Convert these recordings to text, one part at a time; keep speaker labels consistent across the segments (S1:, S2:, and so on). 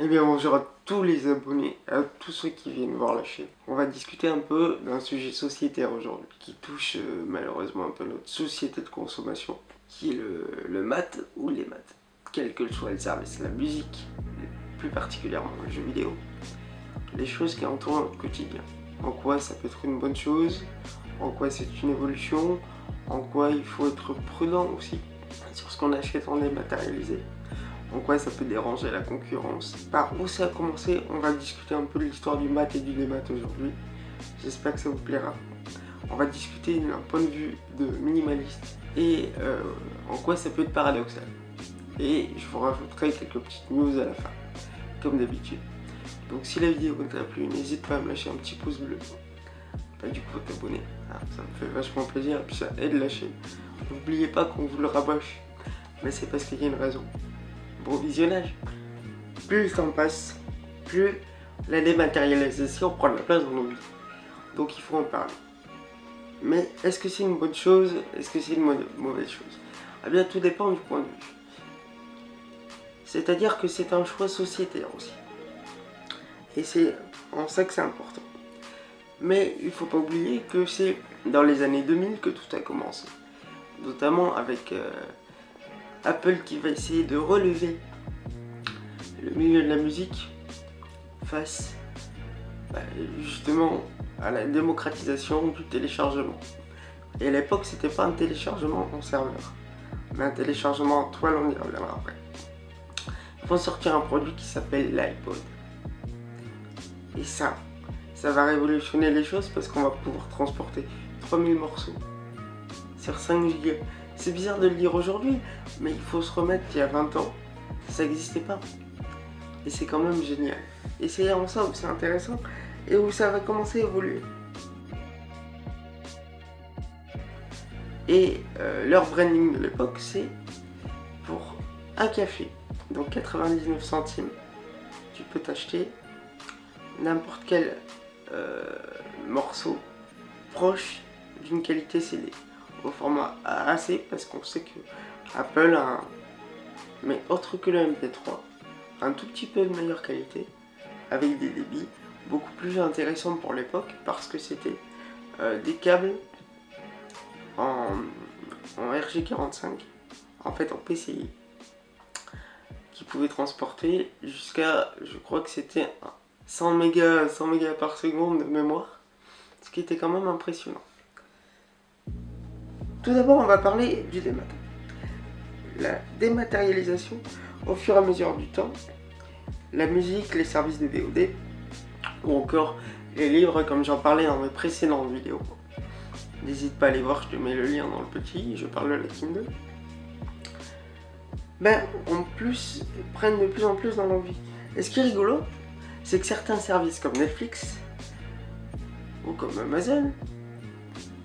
S1: Eh bien bonjour à tous les abonnés, à tous ceux qui viennent voir la chaîne. On va discuter un peu d'un sujet sociétaire aujourd'hui, qui touche euh, malheureusement un peu notre société de consommation, qui est le, le mat ou les maths. Quel que soit le service, la musique, plus particulièrement le jeu vidéo, les choses qui entourent notre quotidien. En quoi ça peut être une bonne chose, en quoi c'est une évolution, en quoi il faut être prudent aussi sur ce qu'on achète en dématérialisé? En quoi ça peut déranger la concurrence. Par où ça a commencé, on va discuter un peu de l'histoire du mat et du démat aujourd'hui. J'espère que ça vous plaira. On va discuter d'un point de vue de minimaliste et euh, en quoi ça peut être paradoxal. Et je vous rajouterai quelques petites news à la fin, comme d'habitude. Donc si la vidéo vous a plu, n'hésite pas à me lâcher un petit pouce bleu. Pas du coup t'abonner, ah, ça me fait vachement plaisir et puis ça aide la chaîne. N'oubliez pas qu'on vous le rabâche, mais c'est parce qu'il y a une raison visionnage. Plus le temps passe, plus la dématérialisation prend la place dans nos vies. Donc il faut en parler. Mais est-ce que c'est une bonne chose? Est-ce que c'est une mauvaise chose? Eh bien, tout dépend du point de vue. C'est-à-dire que c'est un choix sociétaire aussi. Et c'est en ça que c'est important. Mais il ne faut pas oublier que c'est dans les années 2000 que tout a commencé. Notamment avec euh, Apple qui va essayer de relever le milieu de la musique face bah, justement à la démocratisation du téléchargement. Et à l'époque, c'était pas un téléchargement en serveur, mais un téléchargement en toile, on y reviendra après. Ils vont sortir un produit qui s'appelle l'iPod. Et ça, ça va révolutionner les choses parce qu'on va pouvoir transporter 3000 morceaux sur 5 Go c'est bizarre de le dire aujourd'hui, mais il faut se remettre qu'il y a 20 ans, ça n'existait pas. Et c'est quand même génial. Et c'est en ça où c'est intéressant et où ça va commencer à évoluer. Et euh, leur branding de l'époque, c'est pour un café, donc 99 centimes, tu peux t'acheter n'importe quel euh, morceau proche d'une qualité CD format assez parce qu'on sait que Apple a un, mais autre que le MP3, un tout petit peu de meilleure qualité, avec des débits beaucoup plus intéressants pour l'époque parce que c'était euh, des câbles en, en, RG45, en fait en PCI, qui pouvaient transporter jusqu'à, je crois que c'était 100 mégas, 100 mégas par seconde de mémoire, ce qui était quand même impressionnant. Tout d'abord, on va parler du démat. La dématérialisation, au fur et à mesure du temps, la musique, les services de VOD, ou encore les livres, comme j'en parlais dans mes précédentes vidéos. N'hésite pas à aller voir, je te mets le lien dans le petit, je parle de la Kindle. Ben, en plus, prennent de plus en plus dans l'envie. Et ce qui est rigolo, c'est que certains services comme Netflix, ou comme Amazon,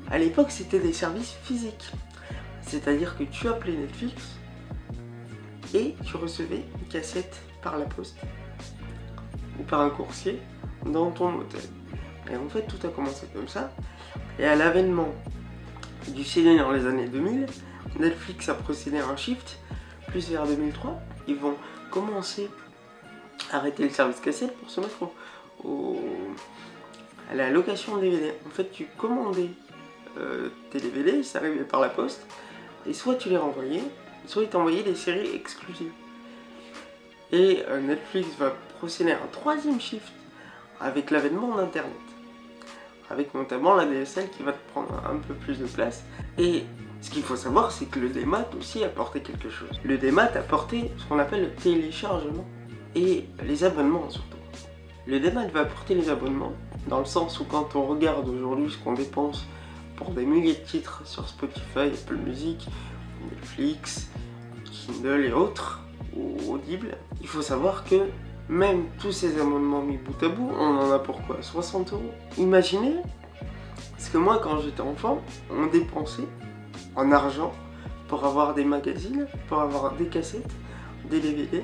S1: à l'époque, c'était des services physiques. C'est-à-dire que tu appelais Netflix et tu recevais une cassette par la poste ou par un coursier dans ton hôtel. Et en fait, tout a commencé comme ça. Et à l'avènement du CD dans les années 2000, Netflix a procédé à un shift. Plus vers 2003, ils vont commencer à arrêter le service cassette pour se mettre à la location DVD. En fait, tu commandais euh, DVD, ça arrivait par la poste, et soit tu les renvoyais, soit ils t'envoyaient des séries exclusives. Et euh, Netflix va procéder à un troisième shift avec l'avènement d'Internet. Avec notamment la DSL qui va te prendre un peu plus de place. Et ce qu'il faut savoir, c'est que le démat aussi apportait quelque chose. Le démat apportait ce qu'on appelle le téléchargement et les abonnements surtout. Le démat va apporter les abonnements dans le sens où quand on regarde aujourd'hui ce qu'on dépense pour des milliers de titres sur Spotify, Apple Music, Netflix, Kindle et autres, ou Audible, il faut savoir que même tous ces amendements mis bout à bout, on en a pour quoi 60 euros Imaginez Parce que moi, quand j'étais enfant, on dépensait en argent pour avoir des magazines, pour avoir des cassettes, des DVD,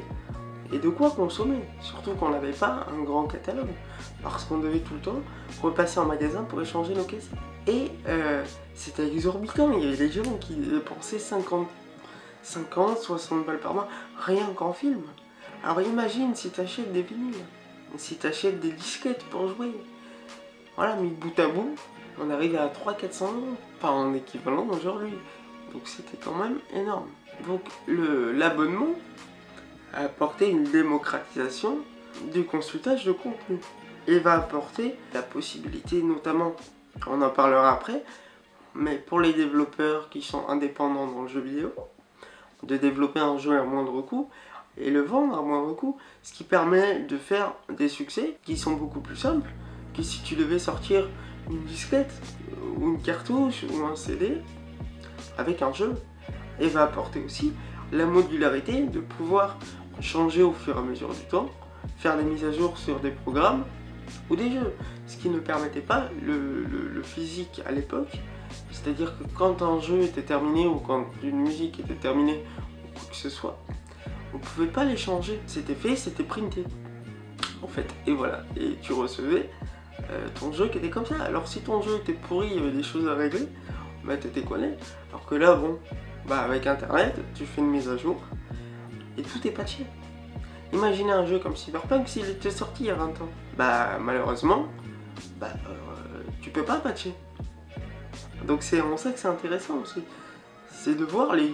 S1: et de quoi consommer. Surtout qu'on n'avait pas un grand catalogue, parce qu'on devait tout le temps repasser en magasin pour échanger nos cassettes. Et euh, c'était exorbitant, il y avait des gens qui dépensaient 50, 50, 60 balles par mois, rien qu'en film. Alors imagine si tu achètes des vinyles, si tu achètes des disquettes pour jouer. Voilà, mis bout à bout, on arrive à 300-400 euros, pas en équivalent aujourd'hui. Donc c'était quand même énorme. Donc l'abonnement a apporté une démocratisation du consultage de contenu et va apporter la possibilité notamment, on en parlera après, mais pour les développeurs qui sont indépendants dans le jeu vidéo, de développer un jeu à moindre coût et le vendre à moindre coût, ce qui permet de faire des succès qui sont beaucoup plus simples que si tu devais sortir une disquette ou une cartouche ou un CD avec un jeu. Et va apporter aussi la modularité de pouvoir changer au fur et à mesure du temps, faire des mises à jour sur des programmes ou des jeux, ce qui ne permettait pas le, physique à l'époque. C'est-à-dire que quand un jeu était terminé ou quand une musique était terminée ou quoi que ce soit, on pouvait pas les changer. C'était fait, c'était printé. En fait, et voilà. Et tu recevais euh, ton jeu qui était comme ça. Alors si ton jeu était pourri, il y avait des choses à régler, bah t'étais collé. Alors que là, bon, bah avec internet, tu fais une mise à jour et tout est patché. Imaginez un jeu comme Cyberpunk s'il était sorti il y a 20 ans. Bah malheureusement, bah, euh, tu peux pas patcher. Donc c'est en ça que c'est intéressant aussi. C'est de voir les,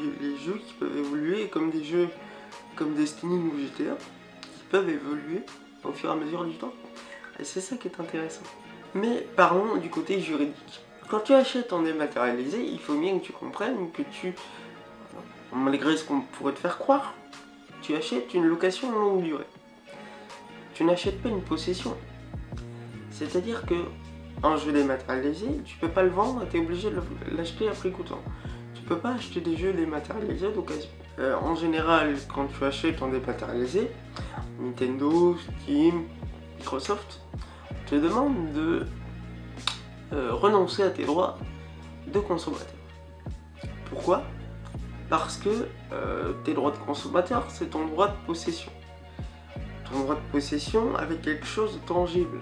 S1: jeux qui peuvent évoluer comme des jeux comme Destiny ou GTA qui peuvent évoluer au fur et à mesure du temps. Et c'est ça qui est intéressant. Mais parlons du côté juridique. Quand tu achètes en dématérialisé, il faut bien que tu comprennes que tu, malgré ce qu'on pourrait te faire croire, tu achètes une location longue durée. Tu n'achètes pas une possession. C'est-à-dire que un jeu dématérialisé, tu peux pas le vendre, tu es obligé de l'acheter à prix coûtant. Tu peux pas acheter des jeux dématérialisés d'occasion. Euh, en général, quand tu achètes en dématérialisé, Nintendo, Steam, Microsoft te demande de euh, renoncer à tes droits de consommateur. Pourquoi? Parce que euh, tes droits de consommateur, c'est ton droit de possession. Ton droit de possession avec quelque chose de tangible.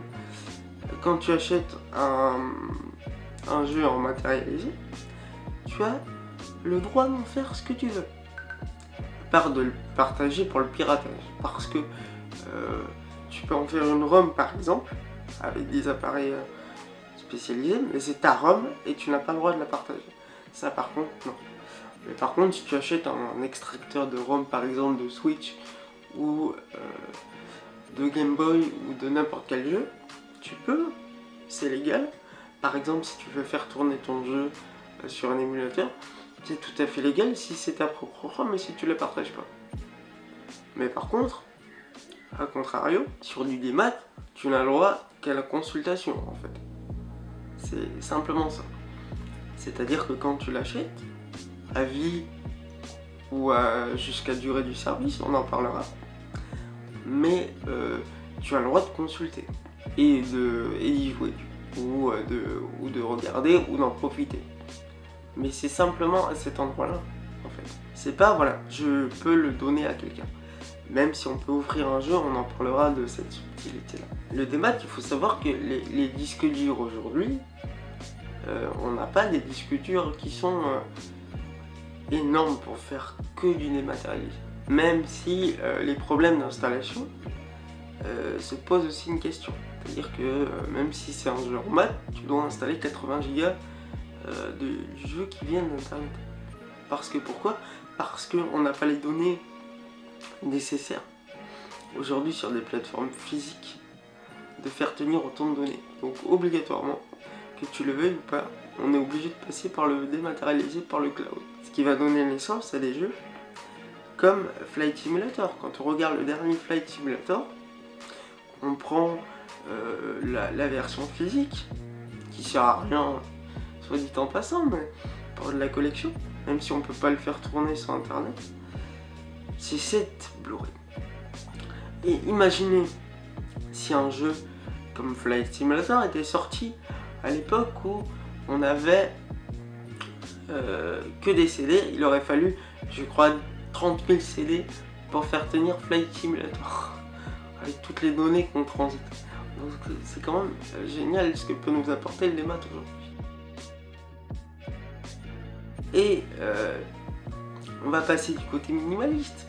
S1: Quand tu achètes un, jeu en matérialisé, tu as le droit d'en faire ce que tu veux. À part de le partager pour le piratage. Parce que euh, tu peux en faire une ROM par exemple, avec des appareils euh, spécialisés, mais c'est ta ROM et tu n'as pas le droit de la partager. Ça par contre, non. Mais par contre, si tu achètes un, extracteur de ROM par exemple de Switch ou euh, de Game Boy ou de n'importe quel jeu, tu peux, c'est légal. Par exemple, si tu veux faire tourner ton jeu euh, sur un émulateur, c'est tout à fait légal si c'est ta propre ROM et si tu la partages pas. Mais par contre, a contrario, sur du tu n'as le droit qu'à la consultation en fait. C'est simplement ça. C'est-à-dire que quand tu l'achètes, à vie ou jusqu'à durée du service, on en parlera, mais euh, tu as le droit de consulter et d'y jouer ou, euh, de, ou de regarder ou d'en profiter. Mais c'est simplement à cet endroit-là en fait. C'est pas voilà, je peux le donner à quelqu'un. Même si on peut offrir un jeu, on en parlera de cette subtilité-là. Le démat, il faut savoir que les, disques durs aujourd'hui, euh, on n'a pas des disques durs qui sont énormes pour faire que du dématérialisé. Même si euh, les problèmes d'installation se posent aussi une question. C'est-à-dire que même si c'est un jeu en maths, tu dois installer 80 Go de, jeu qui viennent d'internet. Parce que pourquoi? Parce qu'on n'a pas les données nécessaire aujourd'hui sur des plateformes physiques de faire tenir autant de données. Donc obligatoirement, que tu le veuilles ou pas, on est obligé de passer par le dématérialisé par le cloud. Ce qui va donner naissance à des jeux comme Flight Simulator. Quand on regarde le dernier Flight Simulator, on prend euh, la, version physique, qui sert à rien, soit dit en passant, mais pour de la collection, même si on peut pas le faire tourner sur internet c'est cette Blu-ray. Et imaginez si un jeu comme Flight Simulator était sorti à l'époque où on avait euh, que des CD, il aurait fallu, je crois, 30 000 CD pour faire tenir Flight Simulator avec toutes les données qu'on transite. Donc c'est quand même euh, génial ce que peut nous apporter le démat aujourd'hui. Et euh, on va passer du côté minimaliste.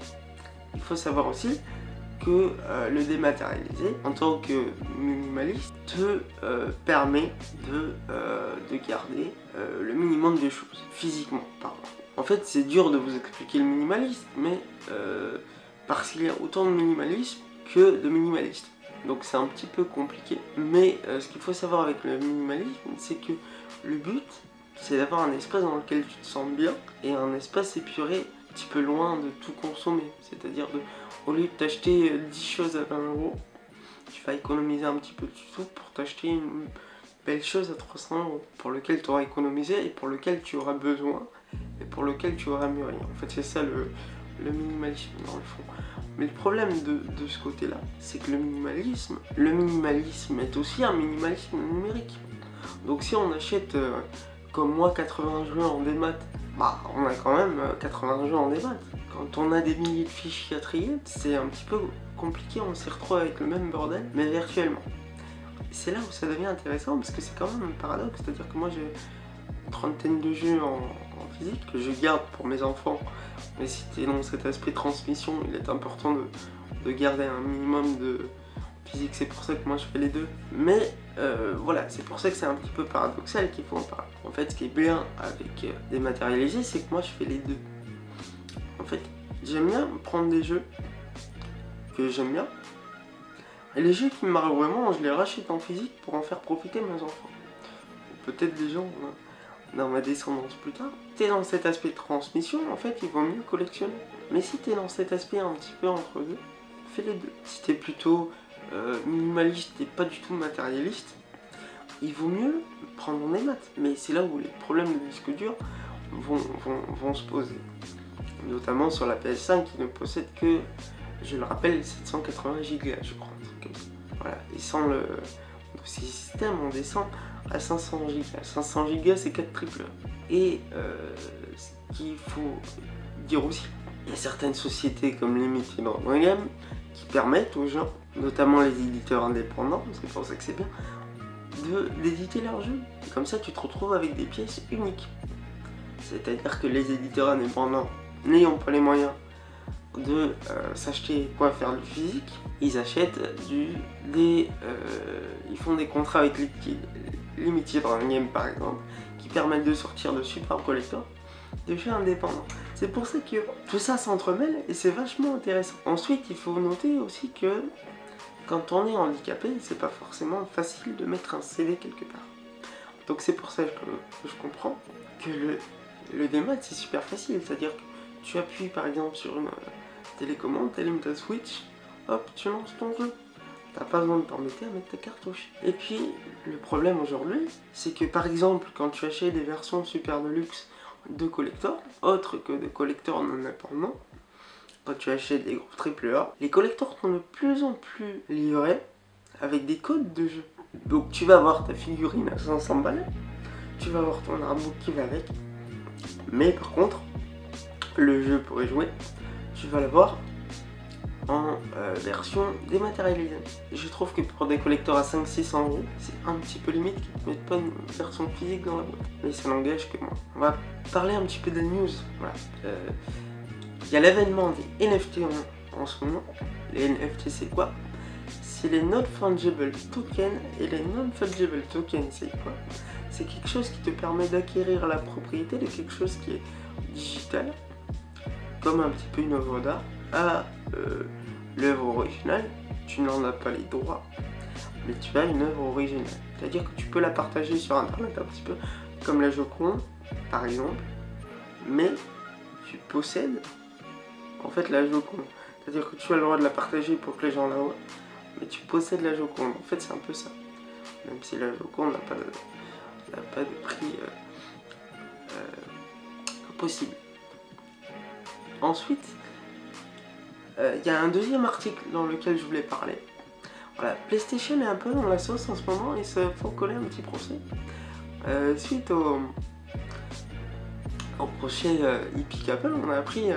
S1: Il faut savoir aussi que euh, le dématérialisé, en tant que minimaliste, te euh, permet de, euh, de garder le minimum de choses, physiquement pardon. En fait, c'est dur de vous expliquer le minimalisme, mais parce qu'il y a autant de minimalisme que de minimalistes. Donc c'est un petit peu compliqué. Mais ce qu'il faut savoir avec le minimalisme, c'est que le but, c'est d'avoir un espace dans lequel tu te sens bien et un espace épuré un petit peu loin de tout consommer. C'est-à-dire de, au lieu de t'acheter 10 choses à 20 euros, tu vas économiser un petit peu de sous pour t'acheter une belle chose à 300 euros pour lequel tu auras économisé et pour lequel tu auras besoin et pour lequel tu auras mûri. En fait, c'est ça le, minimalisme dans le fond. Mais le problème de, ce côté-là, c'est que le minimalisme, le minimalisme est aussi un minimalisme numérique. Donc si on achète euh, comme moi 80 jeux en démat, bah on a quand même 80 euh, jeux en démat. Quand on a des milliers de fichiers à trier, c'est un petit peu compliqué, on s'y retrouve avec le même bordel, mais virtuellement. C'est là où ça devient intéressant parce que c'est quand même un paradoxe, c'est-à-dire que moi j'ai une trentaine de jeux en, physique que je garde pour mes enfants, mais si tu es dans cet aspect transmission, il est important de garder un minimum de, physique, c'est pour ça que moi je fais les deux. Mais euh, voilà, c'est pour ça que c'est un petit peu paradoxal qu'il faut en parler. En fait, ce qui est bien avec euh, dématérialisé, c'est que moi je fais les deux. En fait, j'aime bien prendre des jeux que j'aime bien. Et les jeux qui me marquent vraiment, je les rachète en physique pour en faire profiter mes enfants. Peut-être des gens hein, dans ma descendance plus tard. T'es dans cet aspect de transmission, en fait, il vaut mieux collectionner. Mais si t'es dans cet aspect un petit peu entre deux, fais les deux. Si t'es plutôt euh, minimaliste et pas du tout matérialiste, il vaut mieux prendre des maths. Mais c'est là où les problèmes de disque dur vont, se poser. Notamment sur la PS5 qui ne possède que, je le rappelle, 780 Go, je crois. Voilà. Et sans le système, on descend à 500 Go. 500 Go, c'est 4 triples. Et euh, ce qu'il faut dire aussi, il y a certaines sociétés comme Limited Game qui permettent aux gens notamment les éditeurs indépendants, c'est pour ça que c'est bien, d'éditer leurs jeux. Et comme ça, tu te retrouves avec des pièces uniques. C'est-à-dire que les éditeurs indépendants, n'ayant pas les moyens de euh, s'acheter quoi faire du physique, ils achètent du, des, euh, ils font des contrats avec Limited Run Game par exemple, qui permettent de sortir de super collector de jeux indépendants. C'est pour ça que tout ça s'entremêle et c'est vachement intéressant. Ensuite, il faut noter aussi que quand on est handicapé, c'est pas forcément facile de mettre un CD quelque part. Donc c'est pour ça que, je comprends que le, le démat c'est super facile, c'est-à-dire que tu appuies par exemple sur une euh, télécommande, tu allumes ta Switch, hop, tu lances ton jeu. T'as pas besoin de t'embêter à mettre ta cartouche. Et puis, le problème aujourd'hui, c'est que par exemple, quand tu achètes des versions super deluxe de collector, autres que des collecteurs non indépendants, tu achètes des groupes AAA, les collecteurs sont de plus en plus livrés avec des codes de jeu. Donc tu vas avoir ta figurine à 500 balles, tu vas avoir ton artbook qui va avec, mais par contre, le jeu pour y jouer, tu vas l'avoir en euh, version dématérialisée. Je trouve que pour des collecteurs à 500-600 euros, c'est un petit peu limite qu'ils ne mettent pas une version physique dans la boîte. Mais ça n'engage que moi. On va parler un petit peu des news. Euh, il y a l'événement des NFT en, ce moment. Les NFT, c'est quoi? C'est les non-fungible tokens. Et les non-fungible tokens, c'est quoi? C'est quelque chose qui te permet d'acquérir la propriété de quelque chose qui est digital, comme un petit peu une œuvre d'art, à euh, l'œuvre originale. Tu n'en as pas les droits, mais tu as une œuvre originale. C'est-à-dire que tu peux la partager sur internet un petit peu, comme la Joconde, par exemple, mais tu possèdes en fait la Joconde. C'est-à-dire que tu as le droit de la partager pour que les gens la voient, mais tu possèdes la Joconde. En fait, c'est un peu ça. Même si la Joconde n'a pas, pas de prix euh, euh, possible. Ensuite, euh, il y a un deuxième article dans lequel je voulais parler. Voilà, PlayStation est un peu dans la sauce en ce moment et se font coller un petit procès. suite au, au procès Epic Apple, on a appris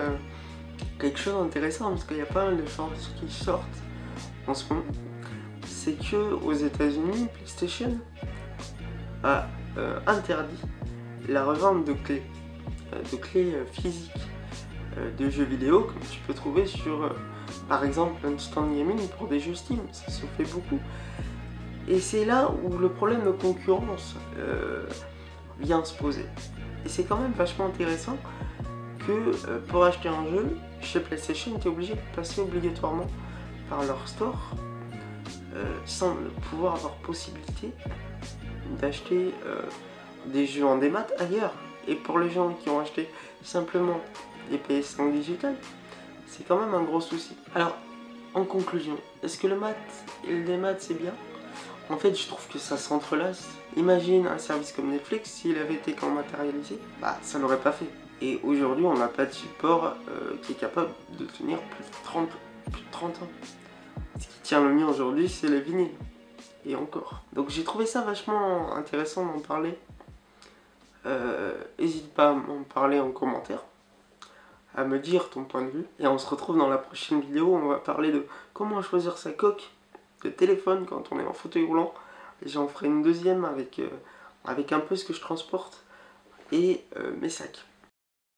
S1: quelque chose d'intéressant parce qu'il y a pas mal de choses qui sortent en ce moment. C'est que aux États-Unis, PlayStation a euh, interdit la revente de clés, euh, de clés euh, physiques de jeux vidéo comme tu peux trouver sur Par exemple, l'instant gaming pour des jeux Steam, ça se fait beaucoup. Et c'est là où le problème de concurrence vient se poser. Et c'est quand même vachement intéressant que euh, pour acheter un jeu, chez PlayStation, tu es obligé de passer obligatoirement par leur store euh, sans pouvoir avoir possibilité d'acheter des jeux en démat ailleurs. Et pour les gens qui ont acheté simplement des PS5 digital, c'est quand même un gros souci. Alors, en conclusion, est-ce que le mat et le démat c'est bien? En fait, je trouve que ça s'entrelace. Imagine un service comme Netflix, s'il avait été quand matérialisé, bah ça l'aurait pas fait. Et aujourd'hui, on n'a pas de support euh, qui est capable de tenir plus de 30, plus de 30 ans. Ce qui tient le mieux aujourd'hui, c'est les vinyles. Et encore. Donc j'ai trouvé ça vachement intéressant d'en parler. N'hésite euh, pas à m'en parler en commentaire à me dire ton point de vue. Et on se retrouve dans la prochaine vidéo, on va parler de comment choisir sa coque de téléphone quand on est en fauteuil roulant. J'en ferai une deuxième avec, euh, avec un peu ce que je transporte et mes sacs.